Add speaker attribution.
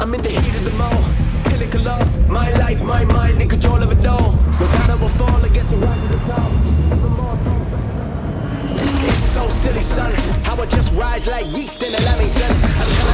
Speaker 1: I'm in the heat of the moment, Pinnacle of my life, my mind, in control of it all. No doubt will fall against the rise to the top. It's so silly, son. How I just rise like yeast in a lemon. I'm